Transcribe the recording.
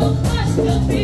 so much to